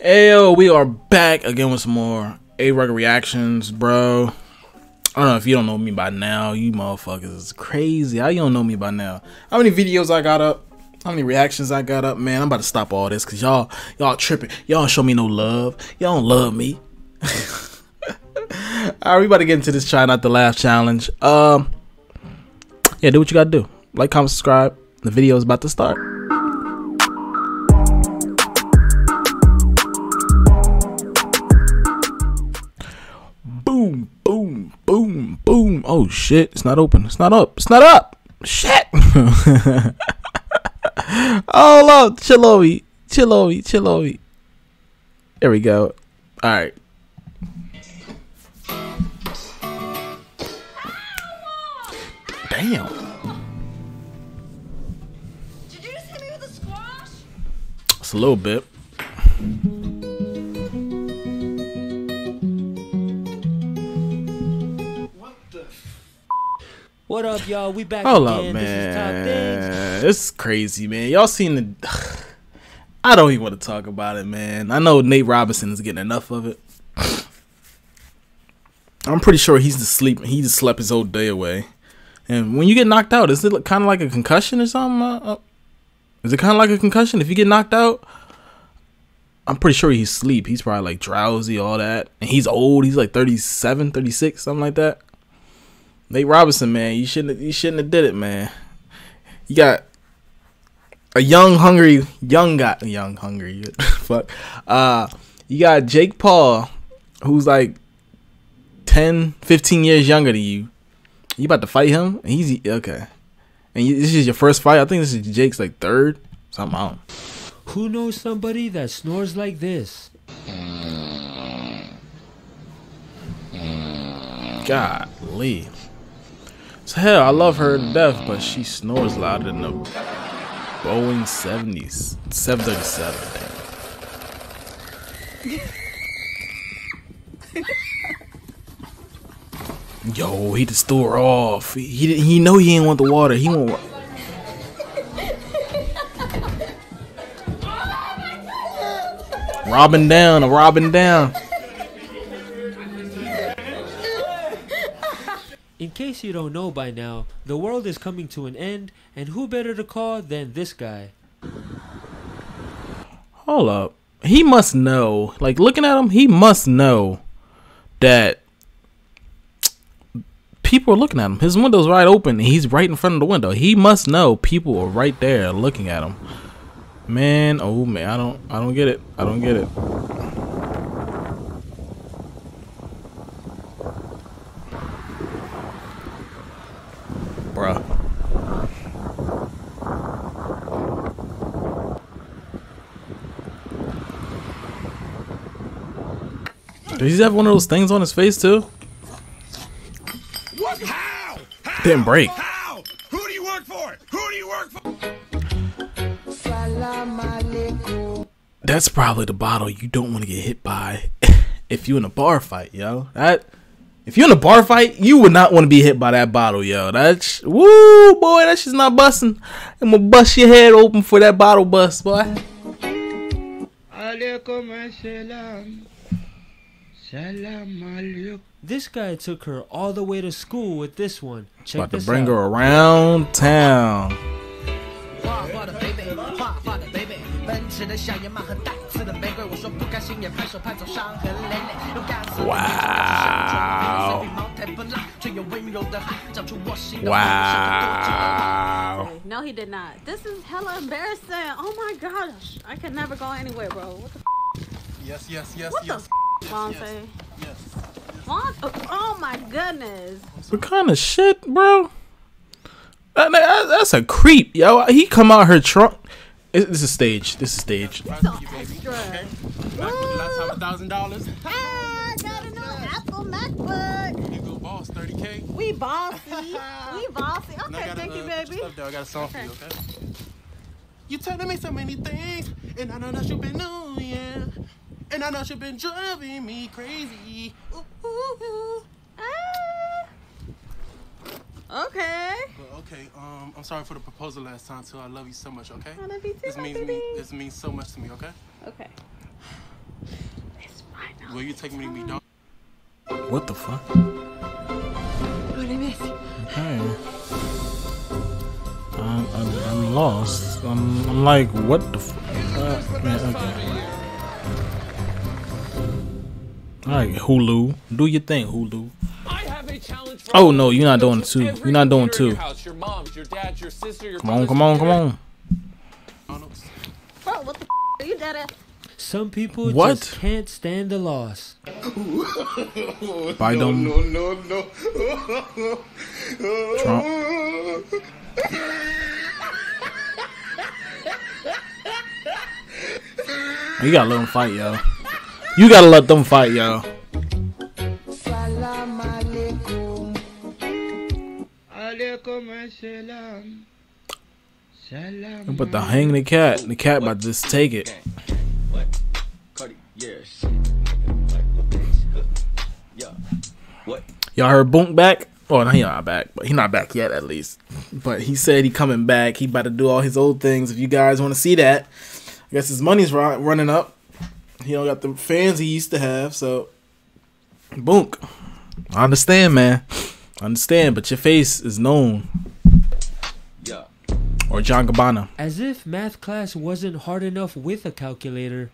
Ayo, we are back again with some more A Rugga reactions, bro. I don't know if you don't know me by now. You motherfuckers is crazy. How you don't know me by now? How many videos I got up? How many reactions I got up? Man, I'm about to stop all this because y'all, y'all tripping. Y'all show me no love. Y'all don't love me. all right, we about to get into this try not to laugh challenge. Um, yeah, do what you gotta do. Like, comment, subscribe. The video is about to start. Oh shit, it's not open. It's not up. It's not up. Shit. oh love, chillowy, chillowy, chillowy. There we go. All right. Damn. Did you just hit me with a squash? It's a little bit. What up, y'all? We back Hold up, again. This is Top Things. man. This is crazy, man. Y'all seen the. I don't even want to talk about it, man. I know Nate Robinson is getting enough of it. I'm pretty sure he's just sleep. He just slept his whole day away. And when you get knocked out, is it kind of like a concussion or something? Uh, uh, is it kind of like a concussion if you get knocked out? I'm pretty sure he's sleep. He's probably like drowsy, all that. And he's old. He's like 37, 36, something like that. Nate Robinson, man, you shouldn't you shouldn't have did it, man. You got a young, hungry, young guy, young, hungry, fuck. Uh, you got Jake Paul, who's like 10, 15 years younger than you. You about to fight him? And he's okay. And you, this is your first fight. I think this is Jake's like third. Something I don't. Who knows somebody that snores like this? Golly. So hell, I love her to death, but she snores louder than a Boeing 70s, 737. Damn. Yo, he just threw her off. He he, he know he ain't want the water. He want. Robbing down, a Robin down. You don't know by now, the world is coming to an end, and who better to call than this guy? Hold up. He must know. Like looking at him, he must know that people are looking at him. His window's right open. He's right in front of the window. He must know people are right there looking at him. Man, oh man, I don't I don't get it. I don't get it. Does he have one of those things on his face too? What? How? How? Didn't break. How? Who do you work for? Who do you work for? That's probably the bottle you don't want to get hit by if you in a bar fight, yo. That if you're in a bar fight, you would not want to be hit by that bottle, yo. That's woo boy, that shit's not busting. I'm gonna bust your head open for that bottle bust, boy. Alaikum assalam. Salam alaikum. This guy took her all the way to school with this one. Check About this to bring out. her around town. Wow. Wow. No, he did not. This is hella embarrassing. Oh my gosh. I can never go anywhere, bro. What the Yes, yes, yes, what yes. The Vaughn say? yes. Vaughn? Oh, oh my goodness. What kind of shit, bro? That- that- that's a creep, yo. He come out her trunk. It- This is stage. This is stage. So extra. Back with the a thousand dollars. I got a new Apple MacBook. You go boss, 30k. We bossy. we bossy. Okay, thank a, you, uh, baby. Stuff there. I got a song for you, okay? You telling me so many things, and I don't know that you've been doing, yeah. And I know you've been driving me crazy. Ooh, ooh, ooh. Ah. Okay. But okay, um, I'm sorry for the proposal last time too. I love you so much, okay? I love you too, This my means me. This means so much to me, okay? Okay. Will you take me to me, dog? What the fuck? Okay. I'm, I'm, I'm lost. I'm, I'm like, what the fuck? Uh, man, okay. Alright, Hulu. Do your thing, Hulu. I have a challenge for Oh, no, you're not doing two. You're not doing two. Your, house, your moms, your dads, your sister, your Come on, come on, come on. Bro, what the f- are you dead ass? Some people What? just can't stand the loss. Buy them. No, no, no. Trump. You gotta let them fight, yo. You gotta let them fight, yo. Salam alaikum. Alaikum assalam. But to hang the cat, the cat about to just take it. What? Cardi, yeah, What? Y'all heard Boonk back? Oh, no, he not back, but he not back yet, at least. But he said he coming back. He about to do all his old things. If you guys want to see that, I guess his money's running up. He don't got the fans he used to have, so Boonk. I understand, man. I understand, but your face is known. Yeah. Or John Gabbana. As if math class wasn't hard enough with a calculator.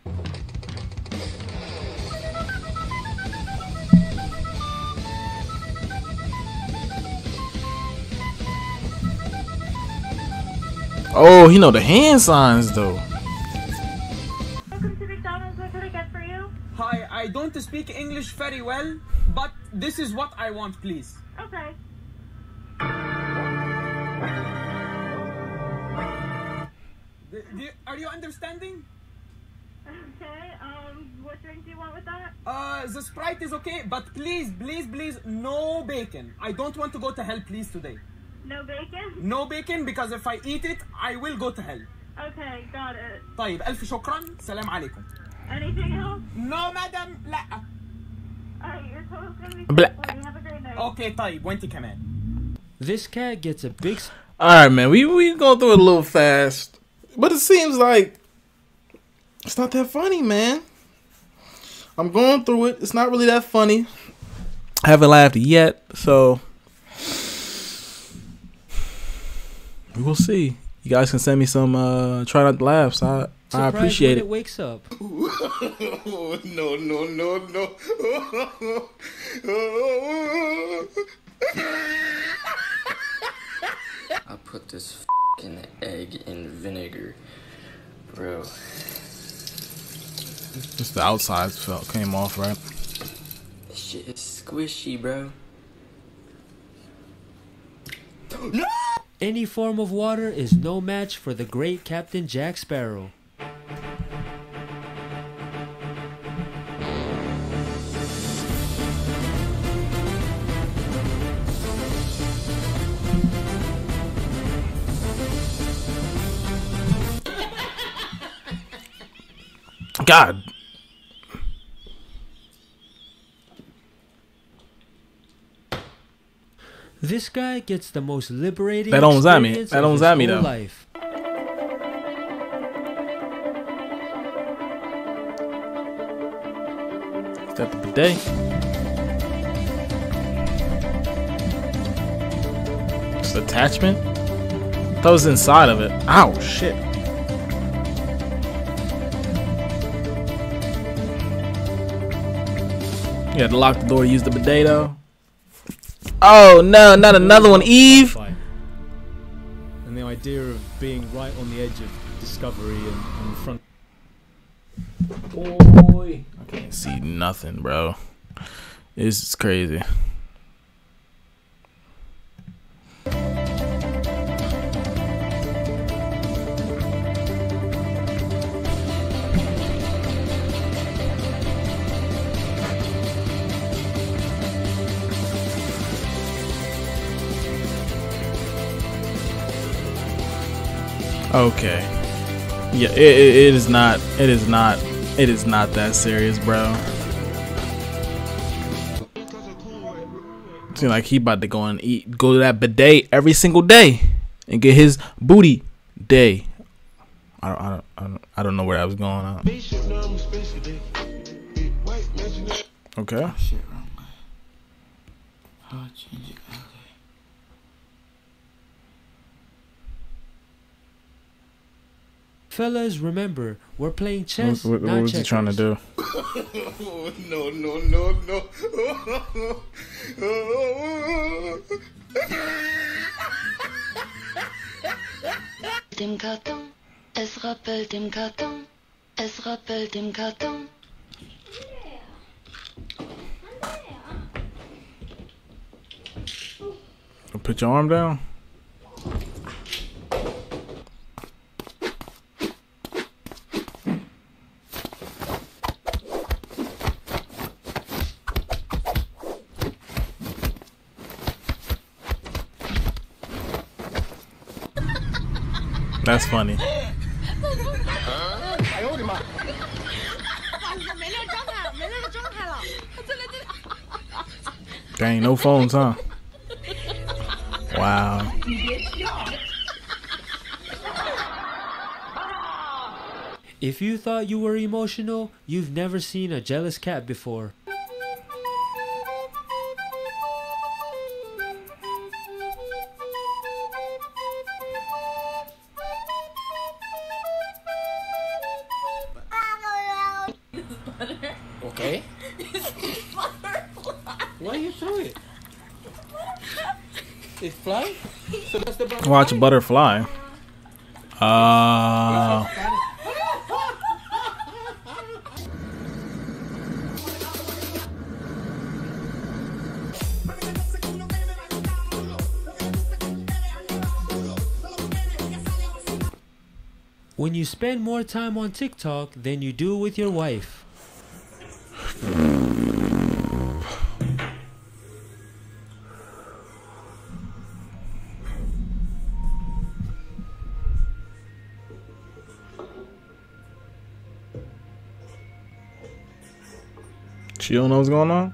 Oh, he know the hand signs though. speak English very well, but this is what I want, please. Okay. Do- do- are you understanding? Okay. Um, what drink do you want with that? Uh, the Sprite is okay, but please, please, please, no bacon. I don't want to go to hell, please, today. No bacon? No bacon, because if I eat it, I will go to hell. Okay, got it. طيب ألف شكرا سلام عليكم Anything else? No, madam. Ah. Alright, your total's gonna be. Bla- Have a great night. okay, fine. When to come in? This cat gets a big. Alright, man. We we go through it a little fast, but it seems like it's not that funny, man. I'm going through it. It's not really that funny. I haven't laughed yet, so we will see. You guys can send me some uh try not to laugh. I I appreciate when it. it wakes up. no, no, no, no. I put this fucking egg in vinegar. Bro. Just the outside felt came off right. This shit is squishy, bro. No! Any form of water is no match for the great Captain Jack Sparrow. God, This guy gets the most liberating That don't zap me. That zap me, though. life. is that the bidet? Just attachment. That was inside of it. Ow, shit. You had to lock the door use the though. Oh no, not another one, Eve. And the idea of being right on the edge of discovery and, and front. Boy, I can't see nothing, bro. It's just crazy. Okay. Yeah, it, it, is not. It is not. It is not that serious, bro. Seem like he about to go and eat, go to that bidet every single day, and get his booty day. I don't, I don't, I don't, I don't know where I was going. On. Okay. Oh, shit, wrong way. I'll change it. Okay. Fellas, remember, we're playing chess, What, what, not what was he trying to do? oh, no, no, no, no. Dem Karton, es rappelt im Karton, es rappelt im Karton. Put your arm down. That's funny. Dang, no phones, huh? Wow. If you thought you were emotional, you've never seen a jealous cat before. Okay. Why you throw it? It's fly? So that's the butterfly? Watch a butterfly. Uh, When you spend more time on TikTok than you do with your wife. She don't know what's going on.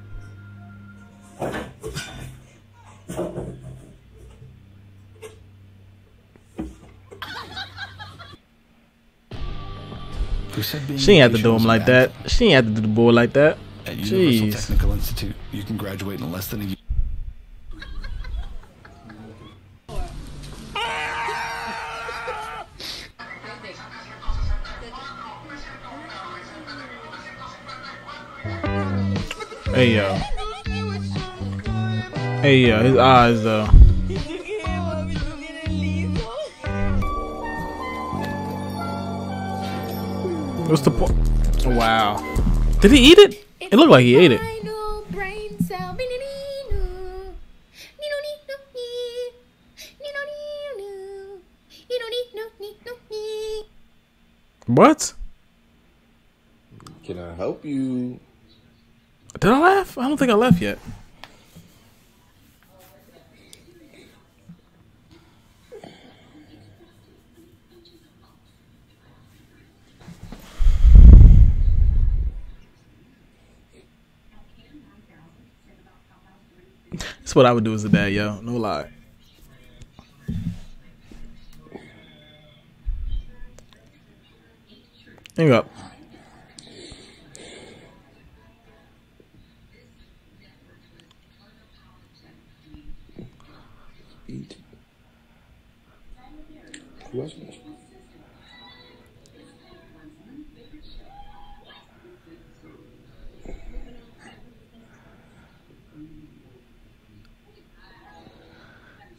She ain't have to do him like that. She ain't have to do the boy like that. At Universal Jeez. Technical Institute, you can graduate in less than a year. Hey yo. Hey yo, his eyes though. What's the point? Wow. Did he eat it? It looked like he ate it. What? Can I help you? Did I laugh? I don't think I left yet. That's what I would do as a dad, yo. No lie. Hang up.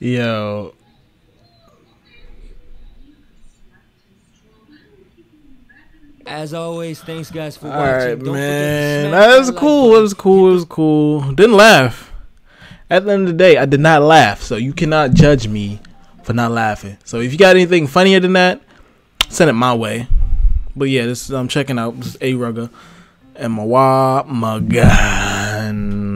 Yo. As always, thanks guys for All watching. right, man. That was that like cool. It was cool. It was cool. Didn't laugh. At the end of the day, I did not laugh. So you cannot judge me for not laughing. So if you got anything funnier than that, send it my way. But yeah, this is, I'm checking out. This is A Rugga and Mawa Magan.